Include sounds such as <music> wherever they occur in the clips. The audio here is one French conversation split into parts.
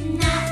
Nathalie,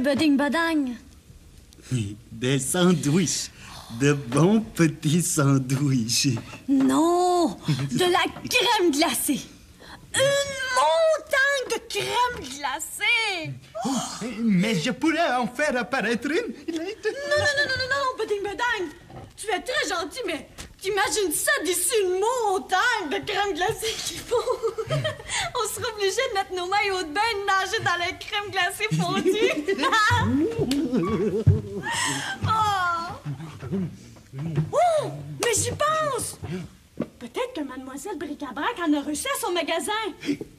Budding Badang? Des sandwichs. De bons petits sandwichs. Non! De la crème glacée! Une montagne de crème glacée! Mais je pourrais en faire apparaître une. Non, non, non, non, non, non, Budding Badang! Tu es très gentil, mais t'imagines ça d'ici une montagne de crème glacée qui fond? On sera obligé de mettre nos maillots de bain et de nager dans la crème glacée fondue! <laughs> <laughs> oh! Oh! Mais j'y pense! Peut-être que Mademoiselle Bric-à-Brac en a reçu à son magasin.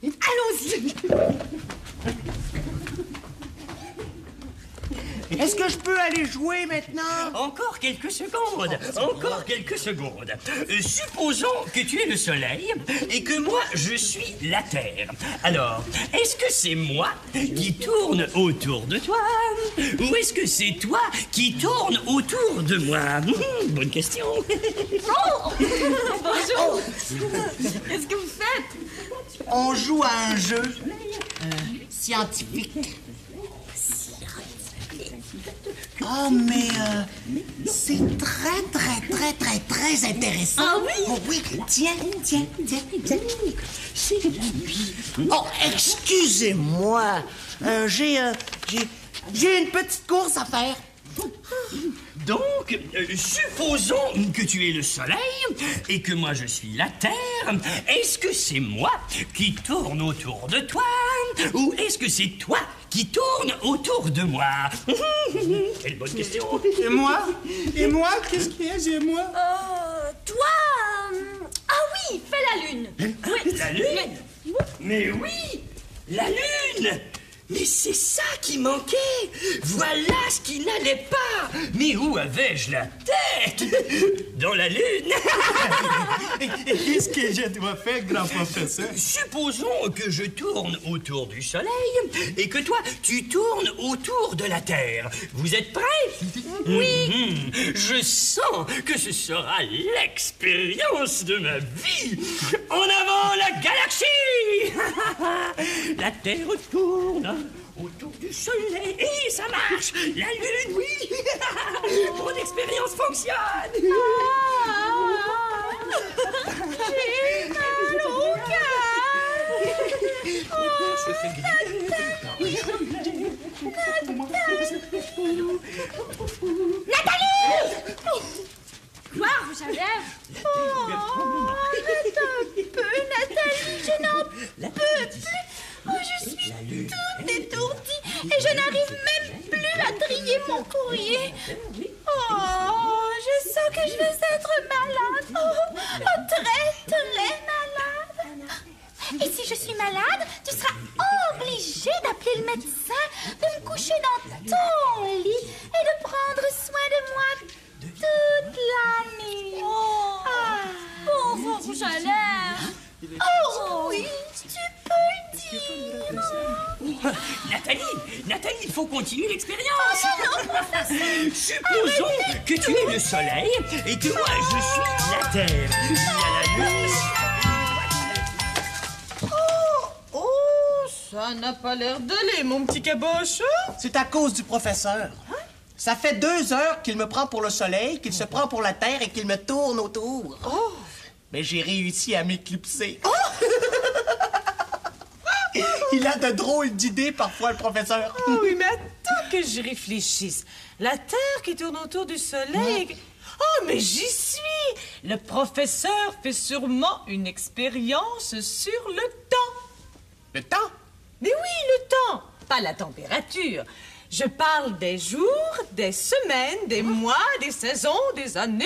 Allons-y! <laughs> Est-ce que je peux aller jouer maintenant? Encore quelques secondes, encore quelques secondes. Euh, supposons que tu es le soleil et que moi je suis la terre. Alors, est-ce que c'est moi qui tourne autour de toi ou est-ce que c'est toi qui tourne autour de moi? Hmm, Bonne question. Oh! Bonjour! Qu'est-ce que vous faites? On joue à un jeu euh, scientifique. Oh, mais euh, c'est très, très, très, très, très intéressant. Ah oui? Oh oui, tiens, tiens, tiens, tiens. C'est. Oh, excusez-moi. Euh, j'ai, euh, j'ai, j'ai une petite course à faire. Donc, euh, supposons que tu es le soleil et que moi je suis la terre. Est-ce que c'est moi qui tourne autour de toi ou est-ce que c'est toi qui tourne autour de moi <laughs> Quelle bonne question. Et moi? Et moi? Qu'est-ce qu'il y a, j'ai moi? Euh, toi... euh, Ah oui, fais la lune. Oui. La lune Mais oui La lune mais c'est ça qui manquait Voilà ce qui n'allait pas Mais où avais-je la tête <laughs> Dans la lune <laughs> Qu'est-ce que je dois faire, grand professeur? Supposons que je tourne autour du soleil et que toi, tu tournes autour de la Terre. Vous êtes prêts <laughs> Oui. Je sens que ce sera l'expérience de ma vie. En avant la galaxie La Terre tourne autour du soleil et ça marche. La Lune, oui. <laughs> Mon expérience fonctionne. J'ai mal au Nathalie! Quoi, rouge à lèvres? Oh, arrête un peu, Nathalie, je n'en peux plus. Oh, je suis toute étourdie et je n'arrive même plus à trier mon courrier. Oh, je sens que je vais être malade. Oh, oh, très, très malade. Et si je suis malade, tu seras obligé d'appeler le médecin, de me coucher dans ton lit et de prendre soin de moi toute l'année. Oh, pauvre rouge à lèvres. Oh oui, tu peux le dire. Nathalie, Nathalie, il faut continuer l'expérience. Supposons que tu es le soleil et que moi je suis la terre. Il y a la lune. Oh, ça n'a pas l'air d'aller, mon petit caboche. C'est à cause du professeur. Ça fait deux heures qu'il me prend pour le soleil, qu'il se prend pour la terre et qu'il me tourne autour. Mais j'ai réussi à m'éclipser. <laughs> Il a de drôles d'idées parfois, le professeur. Oh oui, mais attends que je réfléchisse. La Terre qui tourne autour du Soleil. Oh, mais j'y suis! Le professeur fait sûrement une expérience sur le temps. Le temps? Mais oui, le temps! pas la température. Je parle des jours, des semaines, des mois, des saisons, des années.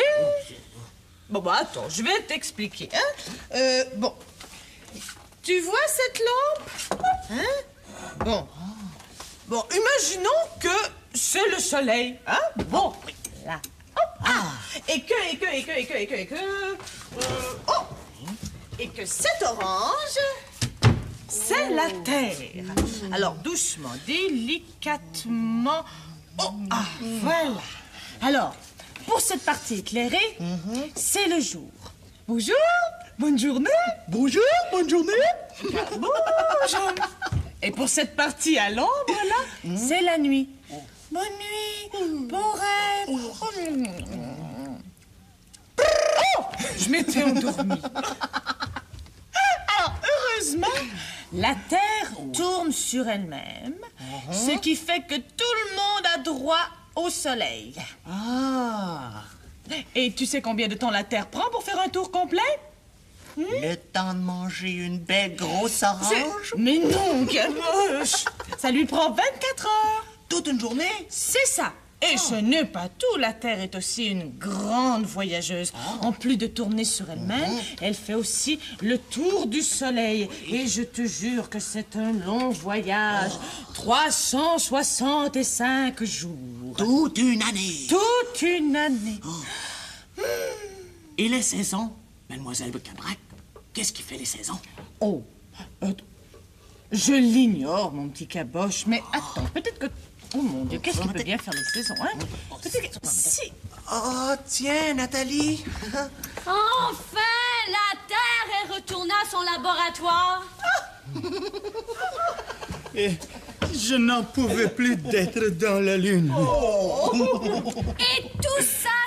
Bon, bah attends, je vais t'expliquer. Hein? Euh, bon. Tu vois cette lampe Hein? Bon. Bon, imaginons que c'est le soleil. Hein? Bon. Là. Hop, ah. Et que, et que, et que, et que, et que, et que... euh, oh Et que cet orange, c'est la terre. Alors, doucement, délicatement... Oh, ah, voilà. Alors, pour cette partie éclairée, c'est le jour. Bonjour, bonne journée. Bonjour, bonne journée. Bonjour. Et pour cette partie à l'ombre, là, <laughs> c'est la nuit. Bonne nuit, bon rêve. Oh, je m'étais endormie. Alors, heureusement, la Terre tourne sur elle-même, ce qui fait que tout le monde a droit au soleil. Ah, Et tu sais combien de temps la Terre prend pour faire un tour complet? Le temps de manger une belle grosse orange. Mais non, quelle moche Ça lui prend 24 heures. Toute une journée. C'est ça. Et ce n'est pas tout. La Terre est aussi une grande voyageuse. En plus de tourner sur elle-même, elle fait aussi le tour du Soleil. Et je te jure que c'est un long voyage. 365 jours. Toute une année. Toute une année. Et les saisons, mademoiselle Cabrac, qu'est-ce qui fait les saisons? Oh, euh, je l'ignore, mon petit caboche, mais attends, peut-être que... Oh mon Dieu, qu'est-ce qui peut bien faire les saisons, hein que... Si... Oh, tiens, Nathalie. <laughs> Enfin, la Terre est retournée à son laboratoire. Et je n'en pouvais plus d'être dans la lune. Et tout ça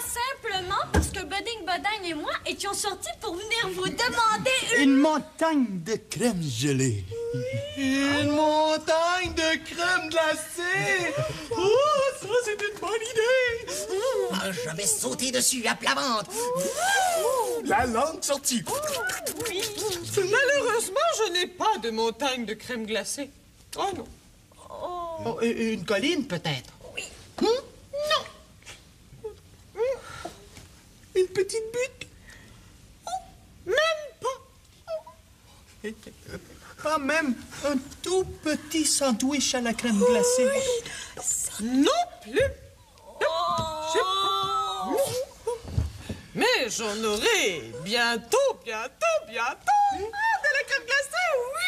Budding et moi étions sortis pour venir vous demander une... Une montagne de crème gelée. Une montagne de crème glacée. Oh, ça, c'est une bonne idée. Ah, je vais sauter dessus à plat ventre. La langue sortie. Malheureusement, je n'ai pas de montagne de crème glacée. Oh non. Oh, une colline, peut-être. Une petite butte. Même pas. Pas même un tout petit sandwich à la crème glacée. Non plus. Mais j'en aurai bientôt, bientôt, bientôt. Ah, de la crème glacée, oui.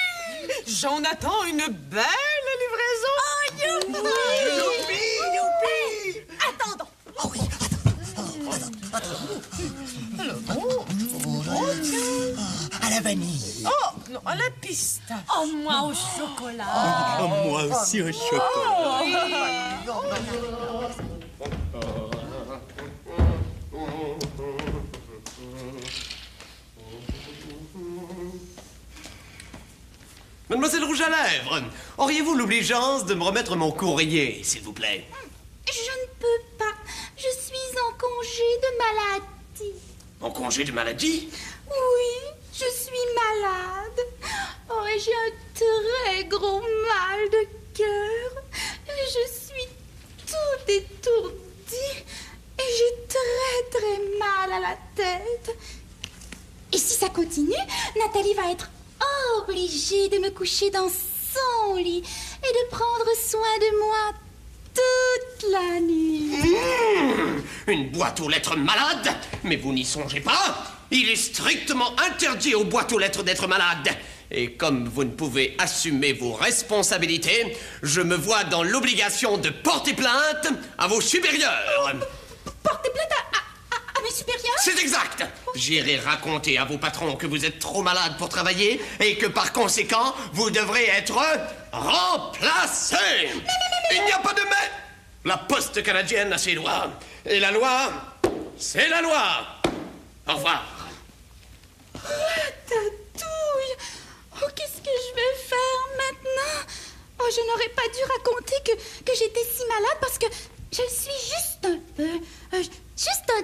J'en attends une belle livraison. Attendons. Oh oui, à la vanille. Oh, non, à la pistache. Oh, moi au chocolat. Oh, moi aussi au chocolat. Mademoiselle Rouge à Lèvres, auriez-vous l'obligeance de me remettre mon courrier, s'il vous plaît? Je ne congé de maladie. En congé de maladie Oui, je suis malade. Oh, et j'ai un très gros mal de cœur. Je suis toute étourdie. Et j'ai très très mal à la tête. Et si ça continue, Nathalie va être obligée de me coucher dans son lit et de prendre soin de moi toute la nuit. Une boîte aux lettres malade Mais vous n'y songez pas Il est strictement interdit aux boîtes aux lettres d'être malade. Et comme vous ne pouvez assumer vos responsabilités, je me vois dans l'obligation de porter plainte à vos supérieurs. Portez plainte à, à- à- à mes supérieurs? C'est exact. J'irai raconter à vos patrons que vous êtes trop malade pour travailler et que par conséquent, vous devrez être remplacé. Il n'y a pas de mais. La poste canadienne a ses lois. Et la loi, c'est la loi. Au revoir. Tatouille Oh, qu'est-ce que je vais faire maintenant? Oh, je n'aurais pas dû raconter que, que j'étais si malade parce que je le suis juste un peu. euh, juste un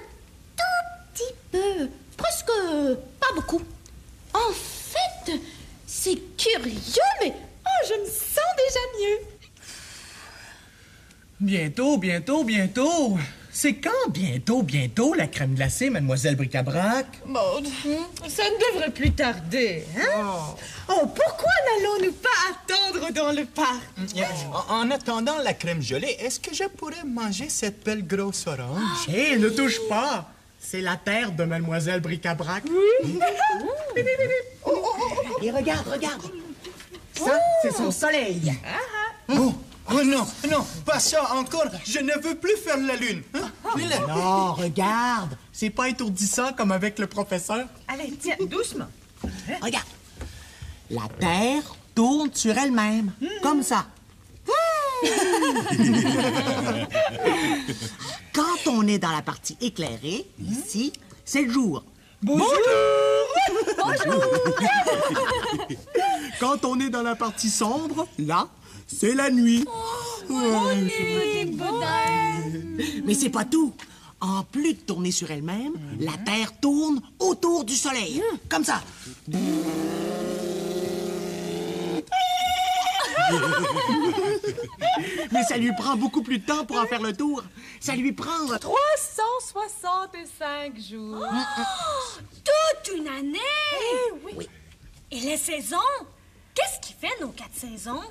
tout petit peu. Presque pas beaucoup. En fait, c'est curieux, mais oh, je me sens déjà mieux. Bientôt, bientôt, bientôt. C'est quand bientôt, bientôt la crème glacée, mademoiselle Bricabrac? Maud, ça ne devrait plus tarder, hein? Oh, pourquoi n'allons-nous pas attendre dans le parc? En, en attendant la crème gelée, est-ce que je pourrais manger cette belle grosse orange? Hé, ne touche pas! C'est la terre de mademoiselle Bricabrac. Oui. <laughs> Et regarde, regarde. Ça, c'est son soleil. Oh, oh non, non, pas ça encore. Je ne veux plus faire la lune. Hein? Fais-le. Non, regarde. C'est pas étourdissant comme avec le professeur. Allez, tiens, doucement. Regarde. La Terre tourne sur elle-même, comme ça. <laughs> Quand on est dans la partie éclairée, ici, c'est le jour. <laughs> Quand on est dans la partie sombre, là, c'est la nuit. Mais c'est pas tout. En plus de tourner sur elle-même, la Terre tourne autour du Soleil. Comme ça. <laughs> Mais ça lui prend beaucoup plus de temps pour en faire le tour. Ça lui prend... 365 jours. Toute une année oui. Et les saisons? Qu'est-ce qui fait nos quatre saisons?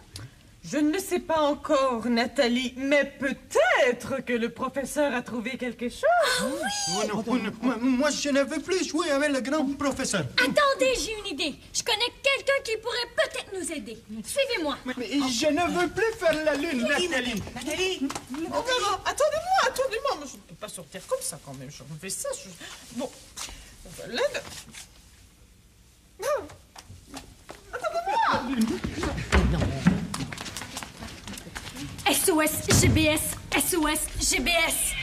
Je ne le sais pas encore, Nathalie, mais peut-être que le professeur a trouvé quelque chose. Oh non, oh non, moi, moi, je ne veux plus jouer avec le grand professeur. Attendez, j'ai une idée. Je connais quelqu'un qui pourrait peut-être nous aider. Suivez-moi. Mais je ne veux plus faire la lune, Nathalie. Nathalie, Oh, non, attendez-moi, attendez-moi. Moi, je ne peux pas sortir comme ça quand même. Je fais ça. je- Bon, voilà. Non. SOS, GBS, SOS, GBS.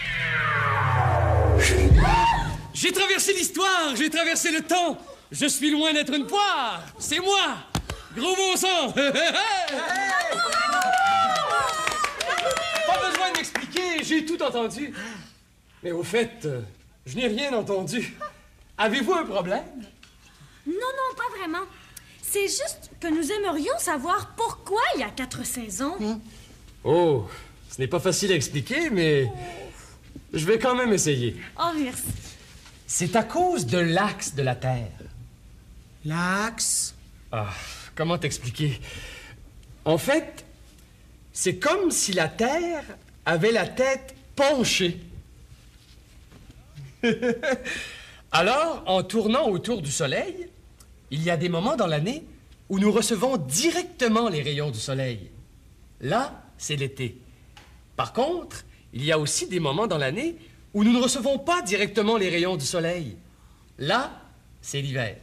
J'ai traversé l'histoire, j'ai traversé le temps. Je suis loin d'être une poire. C'est moi, gros bon sang. <laughs> Pas besoin de m'expliquer, j'ai tout entendu. Mais au fait, euh, je n'ai rien entendu. Avez-vous un problème? Non, non, pas vraiment. C'est juste que nous aimerions savoir pourquoi il y a quatre saisons. Oh, ce n'est pas facile à expliquer, mais je vais quand même essayer. Oh, merci. C'est à cause de l'axe de la Terre. L'axe? Ah, comment t'expliquer? En fait, c'est comme si la Terre avait la tête penchée. <laughs> Alors, en tournant autour du Soleil, il y a des moments dans l'année où nous recevons directement les rayons du Soleil. Là, c'est l'été. Par contre, il y a aussi des moments dans l'année où nous ne recevons pas directement les rayons du Soleil. Là, c'est l'hiver.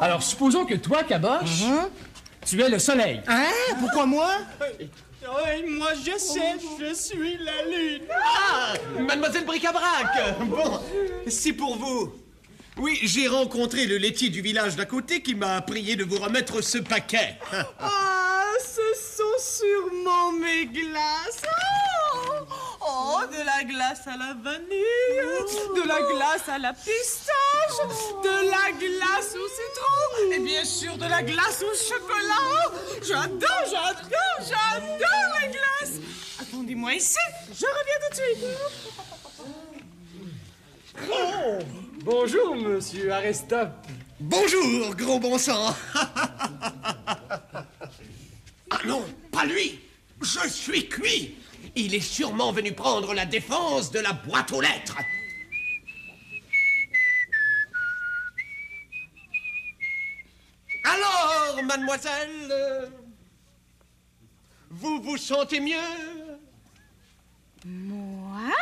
Alors, supposons que toi, Caboche, tu es le soleil. Hein? Pourquoi moi? Oui, moi je sais, je suis la lune. Ah Mademoiselle Bricabrac Bon, c'est pour vous. Oui, j'ai rencontré le laitier du village d'à côté qui m'a prié de vous remettre ce paquet. <laughs> Ah, ce sont sûrement mes glaces. Oh, Oh, de la glace à la vanille, de la glace à la pistache, de la glace au citron et bien sûr de la glace au chocolat. J'adore, j'adore, j'adore la glace. Attendez-moi ici, je reviens tout de suite. Bonjour, monsieur Arestop. Bonjour, gros bon sang. Ah non, pas lui. Je suis cuit. Il est sûrement venu prendre la défense de la boîte aux lettres. Alors, mademoiselle Vous vous sentez mieux? Moi?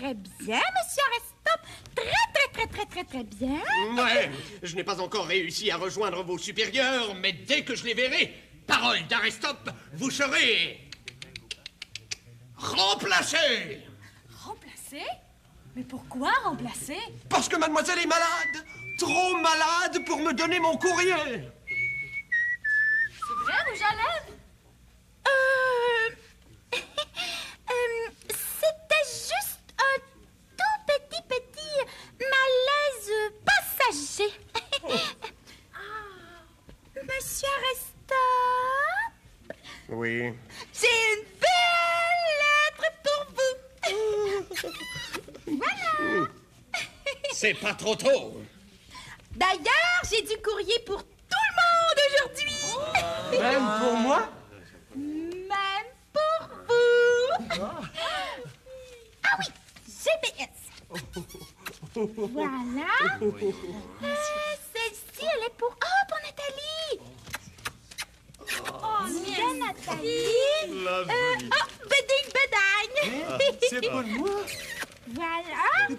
Très bien, monsieur Arestop. Très, très, très, très, très, très bien. Ouais, je n'ai pas encore réussi à rejoindre vos supérieurs, mais dès que je les verrai, parole d'Aristop, vous serez remplacé. Remplacer Mais pourquoi remplacer Parce que mademoiselle est malade, trop malade pour me donner mon courrier. C'est vrai, rouge à lèvres Euh... euh, C'était juste un tout petit, petit malaise passager. Ah, Monsieur Arestop Oui. J'ai une belle lettre pour vous. voilà. C'est pas trop tôt. D'ailleurs, j'ai du courrier pour tout le monde aujourd'hui. <laughs> Même pour moi? Même pour vous. Ah oui, GPS. <laughs> Voilà. Euh, Celle-ci, elle est pour... Oh, pour Nathalie. Oh, bien Nathalie. Euh, oh, beding bedagne. C'est pour moi. Voilà. Et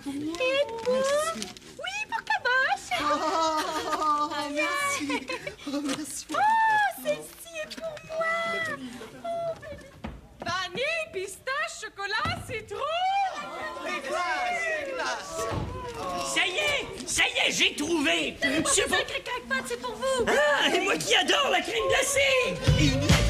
pour... Oui, pour Caboche. Oh, merci. Oh, merci. Oh, celle-ci est pour moi. Oh, bébé. Vanille, pistache, chocolat, citron. Ça y est, ça y est, j'ai trouvé. <laughs> Crackpot, c'est pour vous. Ah, et moi qui adore la crème glacée. Et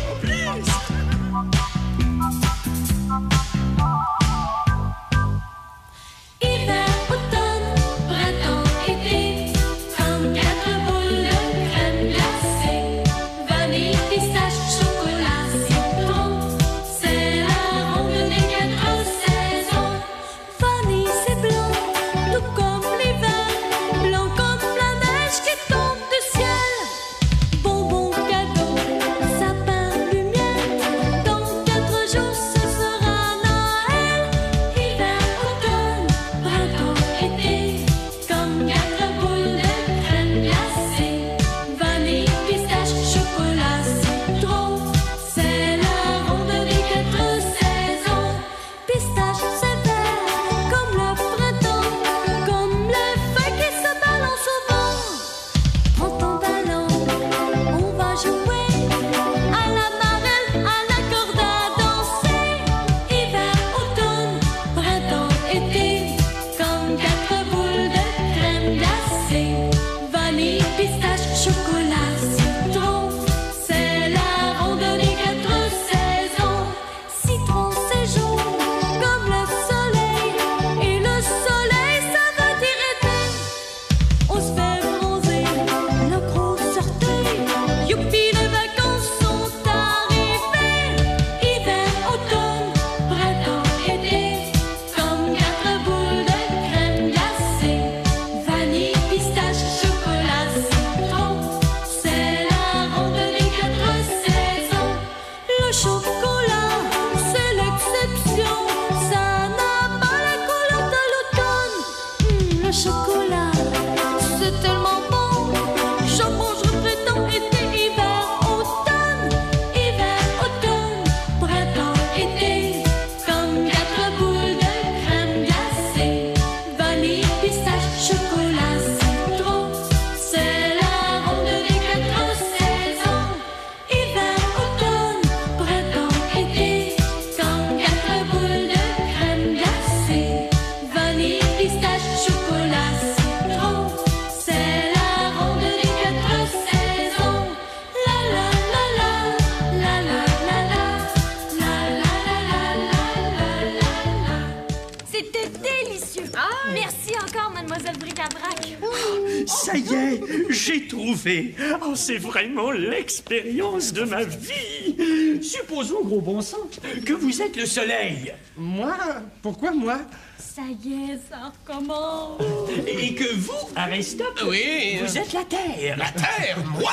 Oh, c'est vraiment l'expérience de ma vie. Supposons, gros bon sens, que vous êtes le soleil Moi? Pourquoi moi? Ça y est, ça recommence. et que vous, Aristote, Oui. vous êtes la Terre. La Terre, moi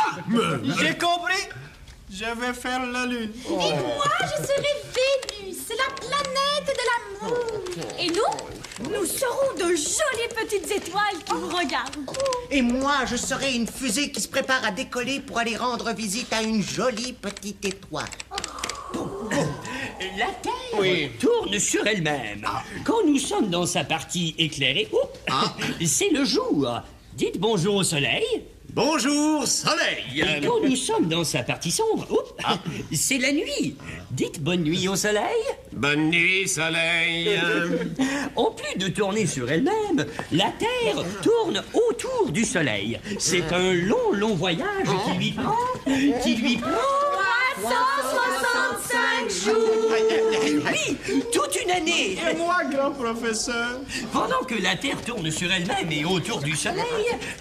J'ai compris. Je vais faire la lune. Et moi, je serai Vénus. La planète de l'amour. Et nous, nous serons de jolies petites étoiles qui vous regardent. Et moi, je serai une fusée qui se prépare à décoller pour aller rendre visite à une jolie petite étoile. La Terre Oui. tourne sur elle-même. Quand nous sommes dans sa partie éclairée, oups, <laughs> c'est le jour. Dites bonjour au soleil. Bonjour, soleil Et quand nous sommes dans sa partie sombre, oups, <laughs> c'est la nuit. Dites bonne nuit au soleil. Bonne nuit, soleil <laughs> En plus de tourner sur elle-même, la Terre tourne autour du Soleil. C'est un long, long voyage qui lui prend, qui lui prend 365 cinq jours. Oui, toute une année. Et moi, grand professeur Pendant que la Terre tourne sur elle-même et autour du Soleil,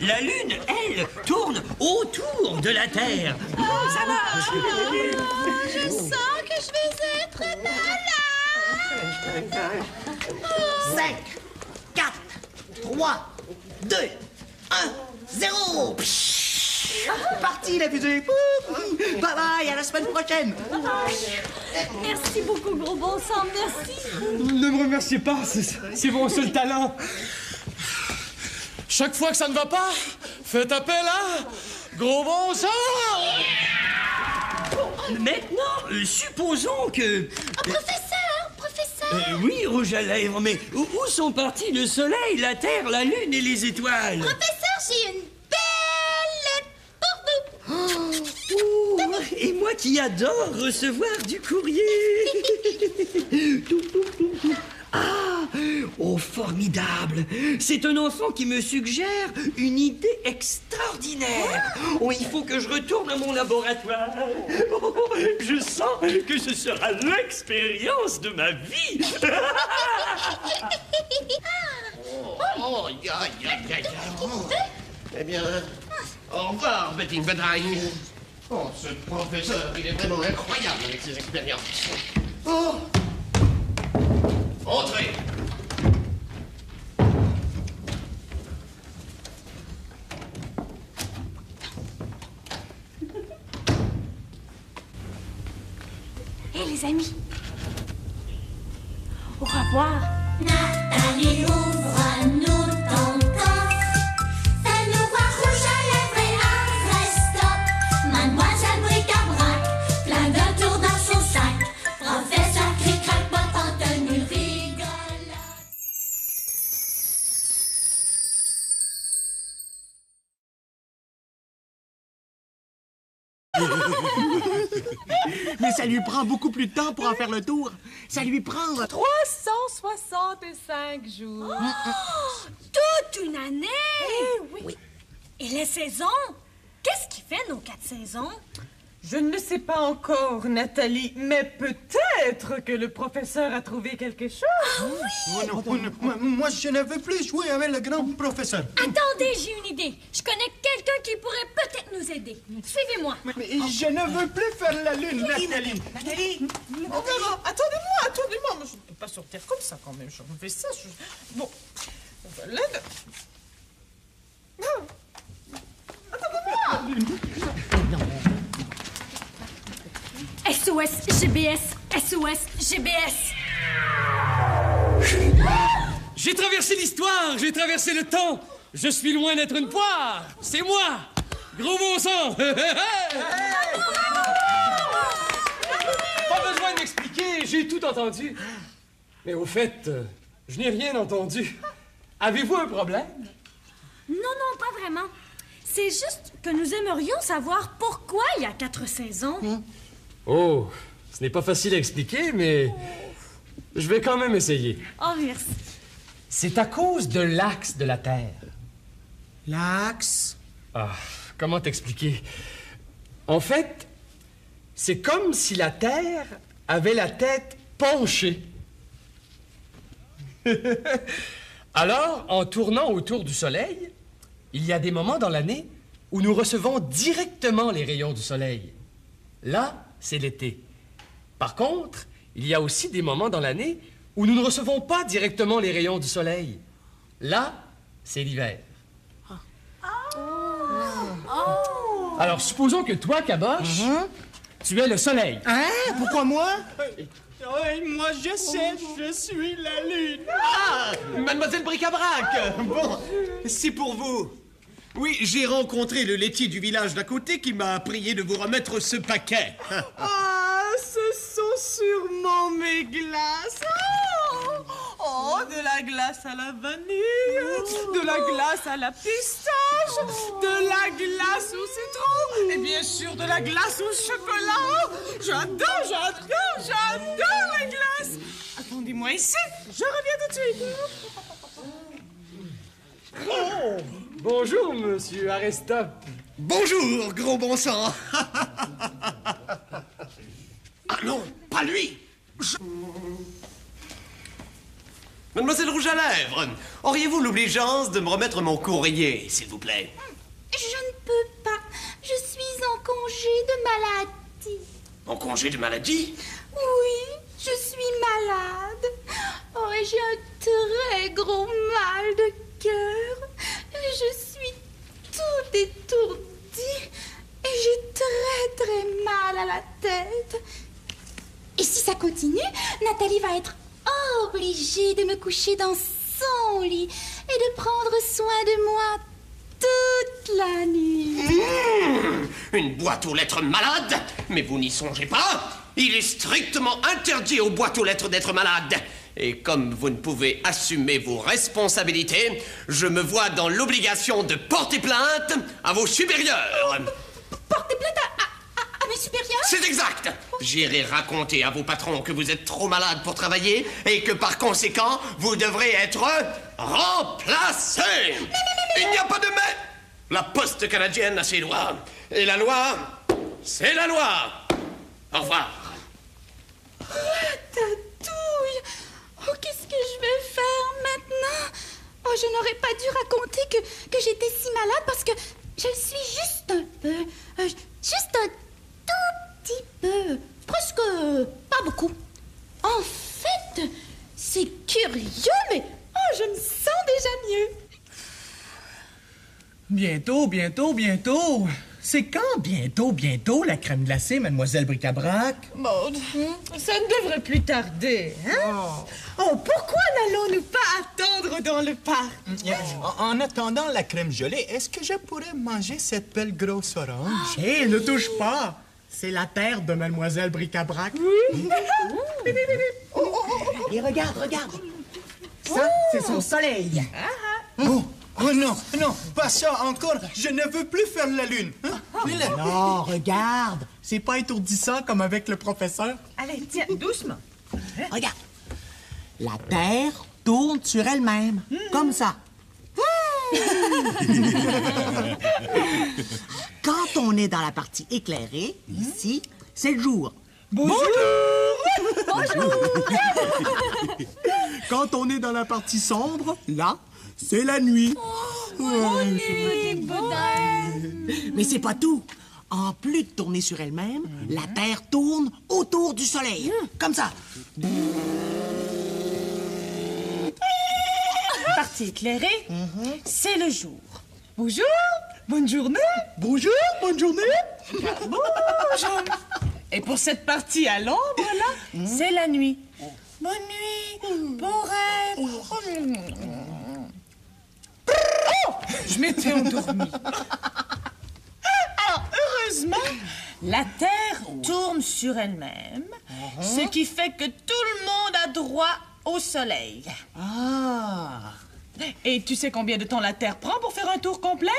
la Lune, elle, tourne autour de la Terre. Ça marche. Je sens que je vais être malade. 5, 4, 3, 2, 1, 0. Parti la fusée. Bye bye, à la semaine prochaine. Merci beaucoup, gros bon sang, merci. Ne me remerciez pas, c'est- mon seul talent. Chaque fois que ça ne va pas, faites appel à Gros Bon Sang! Maintenant, euh, supposons que... Professeur, professeur. Euh, oui, rouge à lèvres, mais où, où sont partis le Soleil, la Terre, la Lune et les étoiles? Professeur, j'ai une belle lettre pour vous. Oh, Et moi qui adore recevoir du courrier. <laughs> Ah, oh formidable. C'est un enfant qui me suggère une idée extraordinaire. Oh, il faut que je retourne à mon laboratoire. Oh, je sens que ce sera l'expérience de ma vie. <laughs> Oh, ya, ya, ya, ya. Oh. Eh bien, au revoir, Betty Bedragne. Oh, ce professeur, il est vraiment incroyable avec ses expériences. Oh Entrez Hé, les amis. Au revoir. Nathalie ça lui prend beaucoup plus de temps pour en faire le tour. Ça lui prend... 365 jours. Toute une année. oui. Et les saisons? Qu'est-ce qui fait nos quatre saisons? Je ne sais pas encore, Nathalie, mais peut-être que le professeur a trouvé quelque chose. Oh non, oh non, moi, moi, je ne veux plus jouer avec le grand professeur. Attendez, j'ai une idée. Je connais quelqu'un qui pourrait peut-être nous aider. Suivez-moi. Mais je ne veux plus faire la lune, Nathalie. Nathalie, On verra. Attendez-moi, attendez-moi. Mais je ne peux pas sortir comme ça quand même. Je fais ça. je- Bon. On va l'aide. SOS, GBS, SOS, GBS. J'ai traversé l'histoire, j'ai traversé le temps. Je suis loin d'être une poire. C'est moi, Gros Bon Sang. <laughs> Pas besoin de m'expliquer, j'ai tout entendu. Mais au fait, euh, je n'ai rien entendu. Avez-vous un problème? Non, non, pas vraiment. C'est juste que nous aimerions savoir pourquoi il y a quatre saisons. Oh, ce n'est pas facile à expliquer, mais je vais quand même essayer. Oh, merci. C'est à cause de l'axe de la Terre. l'axe? Ah, comment t'expliquer? En fait, c'est comme si la Terre avait la tête penchée. <laughs> Alors, en tournant autour du Soleil, il y a des moments dans l'année où nous recevons directement les rayons du Soleil. Là, c'est l'été. Par contre, il y a aussi des moments dans l'année où nous ne recevons pas directement les rayons du Soleil. Là, c'est l'hiver. Alors, supposons que toi, Caboche, tu es le soleil. Hein? Pourquoi moi? Oui, moi, je sais, je suis la lune. Ah Mademoiselle Bric-à-Brac Bon, c'est pour vous. Oui, j'ai rencontré le laitier du village d'à côté qui m'a prié de vous remettre ce paquet. Ah, ce sûrement mes glaces. Oh, Oh, de la glace à la vanille, de la glace à la pistache, de la glace au citron et bien sûr de la glace au chocolat. J'adore, j'adore, j'adore la glace. Attendez-moi ici, je reviens tout de suite. Bonjour, monsieur Aresta. Bonjour, gros bon sang Ah non, pas lui. Mademoiselle Rouge à Lèvres, auriez-vous l'obligeance de me remettre mon courrier, s'il vous plaît? Je ne peux pas. Je suis en congé de maladie. En congé de maladie? Oui, je suis malade. Oh, et j'ai un très gros mal de cœur. Je suis tout étourdie. Et j'ai très très mal à la tête. Et si ça continue, Nathalie va être obligée de me coucher dans son lit et de prendre soin de moi toute la nuit. Mmh, Une boîte aux lettres malade Mais vous n'y songez pas Il est strictement interdit aux boîtes aux lettres d'être malade. Et comme vous ne pouvez assumer vos responsabilités, je me vois dans l'obligation de porter plainte à vos supérieurs. Portez plainte à mes supérieurs C'est exact. J'irai raconter à vos patrons que vous êtes trop malade pour travailler et que par conséquent, vous devrez être remplacé. Il n'y a pas de mais. La poste canadienne a ses lois. Et la loi, c'est la loi. Au revoir. Tatouille. Oh, qu'est-ce que je vais faire maintenant? Oh, je n'aurais pas dû raconter que, que j'étais si malade parce que je le suis juste un peu. euh, juste un peu. Presque euh, pas beaucoup. En fait, c'est curieux, mais oh, je me sens déjà mieux. Bientôt, bientôt, bientôt. C'est quand bientôt, bientôt la crème glacée, mademoiselle Bricabrac? Maud, ça ne devrait plus tarder, hein? Oh, pourquoi n'allons-nous pas attendre dans le parc? En, en attendant la crème gelée, est-ce que je pourrais manger cette belle grosse orange? Hé, ne touche pas! C'est la terre de mademoiselle Bricabrac. Et regarde, regarde. Ça, c'est son soleil. Oh, oh non, non, pas ça encore. Je ne veux plus faire la lune. Hein? Fais-le. Non, regarde. C'est pas étourdissant comme avec le professeur. Allez, tiens, doucement. Regarde. La Terre tourne sur elle-même, comme ça. <laughs> <laughs> Quand on est dans la partie éclairée, ici, c'est le jour. Bonjour! <laughs> Quand on est dans la partie sombre, là, c'est la nuit. Mais c'est pas tout. En plus de tourner sur elle-même, la Terre tourne autour du Soleil, comme ça. Partie éclairée, c'est le jour. Bonjour, bonne journée. Bonjour, bonne journée. Bonjour. Et pour cette partie à l'ombre, là, c'est la nuit. Bonne nuit, bon rêve. Oh, je m'étais endormie. Alors, heureusement, la Terre tourne sur elle-même, ce qui fait que tout le monde a droit au Soleil. Ah, Et tu sais combien de temps la Terre prend pour faire un tour complet?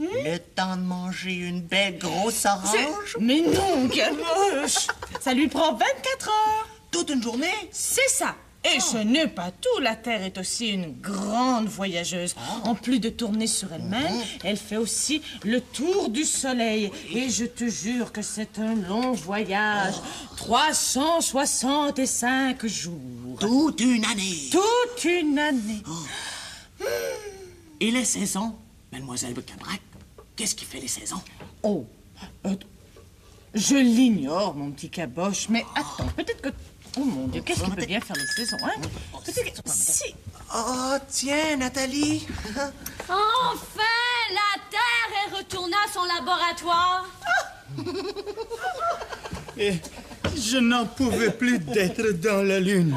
Le temps de manger une belle grosse orange. Mais non, quelle moche Ça lui prend 24 heures Toute une journée. C'est ça. Et ce n'est pas tout. La Terre est aussi une grande voyageuse. En plus de tourner sur elle-même, elle fait aussi le tour du Soleil. Et je te jure que c'est un long voyage. 365 jours. Toute une année. Toute une année. Et les saisons, mademoiselle Bricabrac, qu'est-ce qui fait les saisons? Oh, euh, je l'ignore, mon petit caboche, mais attends, peut-être que... Oh mon Dieu, qu'est-ce qui peut bien faire les saisons, hein? Peut-être que... Si... Oh, tiens, Nathalie. <laughs> Enfin, la Terre est retournée à son laboratoire. Et je n'en pouvais plus d'être dans la lune.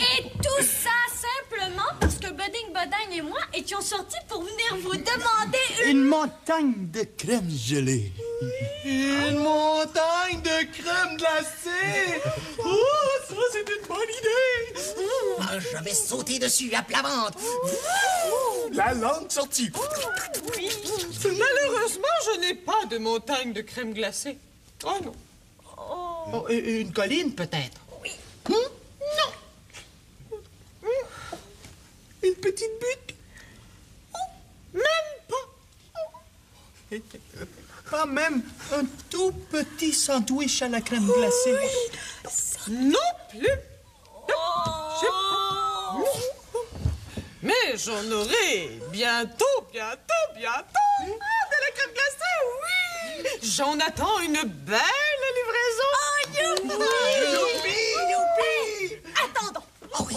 Et tout ça simplement parce que Budding Bodine et moi étions sortis pour venir vous demander une... Une montagne de crème gelée. Une montagne de crème glacée Oh, ça, c'est une bonne idée Ah, je vais sauter dessus à plat ventre. La langue sortie Malheureusement, je n'ai pas de montagne de crème glacée. Oh non. Oh, une colline, peut-être? Une petite butte? Même pas. Euh, Pas même un tout petit sandwich à la crème glacée. Non plus. Mais j'en aurai bientôt, bientôt, bientôt. Ah, de la crème glacée, oui. J'en attends une belle. Oh, youpi! Youpi! Attendons. Oh oui,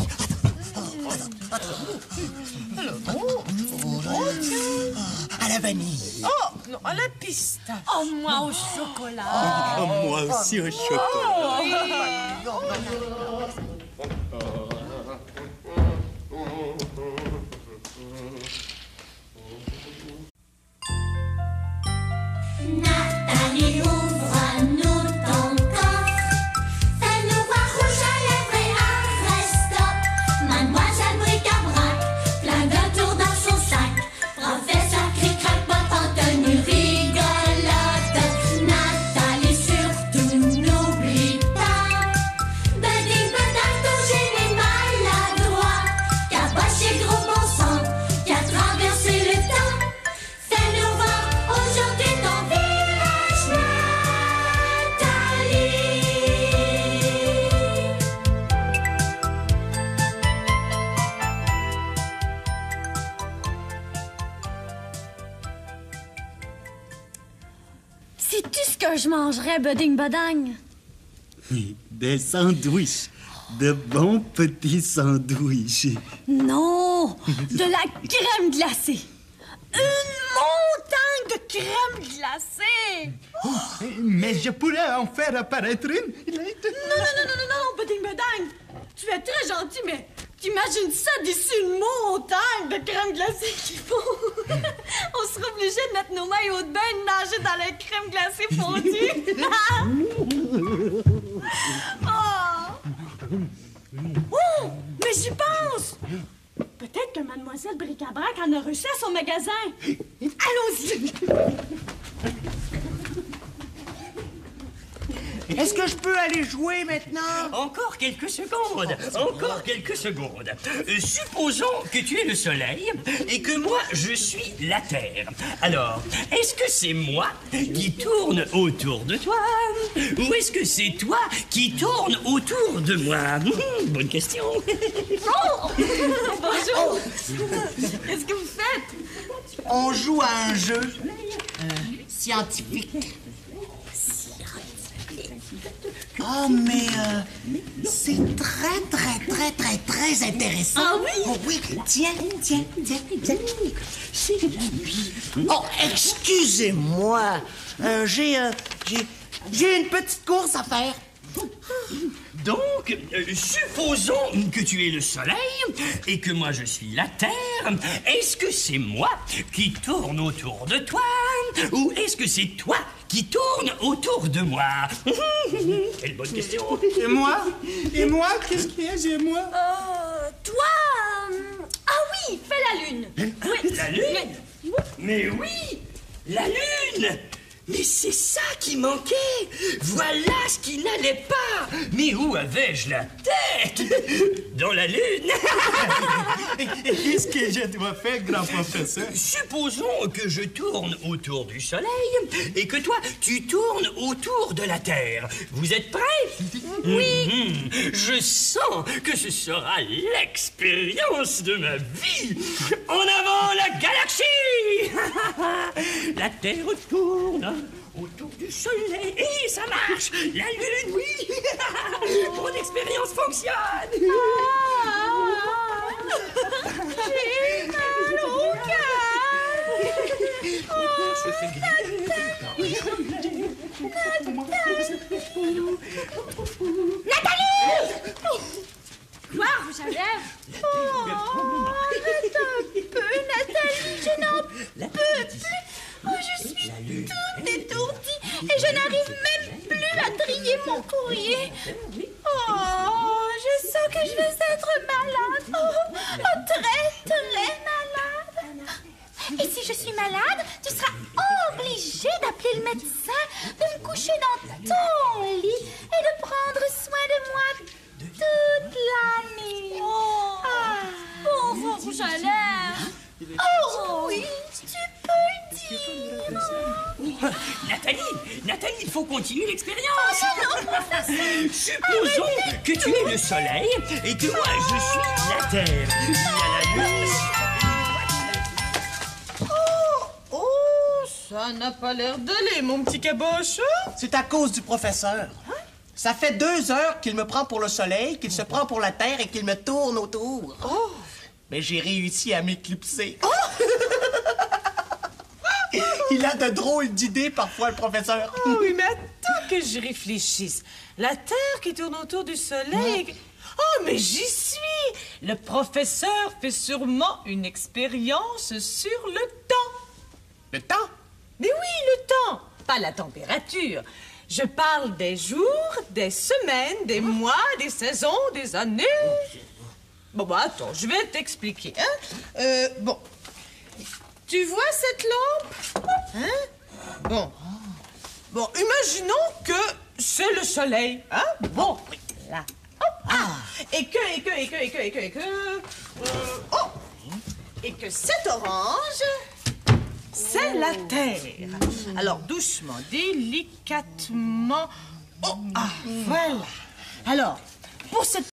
à la vanille. Oh, non, à la pistache. Oh, moi au chocolat. Ah, moi aussi au chocolat. Nathalie, mangerais, Budding Badang? Des sandwichs. De bons petits sandwichs. Non, de la crème glacée. Une montagne de crème glacée. Mais je pourrais en faire apparaître une. Non, non, non, non, non, non, Budding Badang. Tu es très gentil, mais t'imagines ça d'ici une montagne de crème glacée qui fond. Sera obligé de mettre nos maillots de bain et de nager dans la crème glacée fondue. <laughs> oh. Oh, mais j'y pense. Peut-être que Mademoiselle Bric-à-Brac en a reçu à son magasin. Allons-y. Est-ce que je peux aller jouer maintenant? Encore quelques secondes. Encore quelques secondes. Euh, supposons que tu es le soleil et que moi je suis la terre. Alors, est-ce que c'est moi qui tourne autour de toi ou est-ce que c'est toi qui tourne autour de moi? Hum, Bonne question. Oh! Bonjour. Qu'est-ce que vous faites? On joue à un jeu euh, scientifique. Oh, mais euh, c'est très, très, très, très, très intéressant. Ah oui? Oh oui, tiens, tiens, tiens, tiens. C'est la nuit. Oh, excusez-moi. Euh, j'ai, euh, j'ai, j'ai une petite course à faire. Donc, euh, supposons que tu es le soleil et que moi je suis la terre. Est-ce que c'est moi qui tourne autour de toi ou est-ce que c'est toi qui tourne autour de moi <laughs> Quelle bonne question. Et moi Et moi Qu'est-ce qu'il y a, j'ai moi? Euh, toi... euh, Ah oui, fais la lune. Oui. La lune? Mais oui La lune Mais c'est ça qui manquait. Voilà ce qui n'allait pas. Mais où avais-je la tête? <laughs> Dans la lune. <laughs> Qu'est-ce que je dois faire, grand professeur? Supposons que je tourne autour du soleil et que toi, tu tournes autour de la Terre. Vous êtes prêts? Oui. Je sens que ce sera l'expérience de ma vie. En avant la galaxie! <laughs> La Terre tourne autour du soleil et ça marche. La Lune, oui. <laughs> Mon expérience fonctionne. J'ai mal au Quoi, rouge à lèvres? Oh, arrête un peu, Nathalie, je n'en peux plus. Oh, je suis toute étourdie et je n'arrive même plus à trier mon courrier. Oh, je sens que je vais être malade. Oh, oh, très, très malade. Et si je suis malade, tu seras obligé d'appeler le médecin, de me coucher dans ton lit et de prendre soin de moi toute l'année. Ah. Pauvre rouge à lèvres. Oh oui, tu peux le dire. <laughs> Nathalie, Nathalie, il faut continuer l'expérience. Supposons que tu es le soleil et que moi je suis la terre. Il y a la lune. Oh, ça n'a pas l'air d'aller, mon petit caboche. hein? C'est à cause du professeur. Ça fait deux heures qu'il me prend pour le soleil, qu'il se prend pour la terre et qu'il me tourne autour. Mais j'ai réussi à m'éclipser. <laughs> Il a de drôles d'idées parfois, le professeur. Oh oui, mais attends que je réfléchisse. La Terre qui tourne autour du Soleil. Oh, mais j'y suis! Le professeur fait sûrement une expérience sur le temps. Le temps? Mais oui, le temps, pas la température. Je parle des jours, des semaines, des mois, des saisons, des années. Bon, bah attends, je vais t'expliquer. Hein? Euh, bon. Tu vois cette lampe? Hein? Bon. Bon, imaginons que c'est le soleil. Hein? Bon, là. Hop, ah. Et que, et que, et que, et que, et que, et que. euh, oh! Et que cet orange, c'est la terre. Alors, doucement, délicatement. Oh, ah, voilà. Alors, pour cette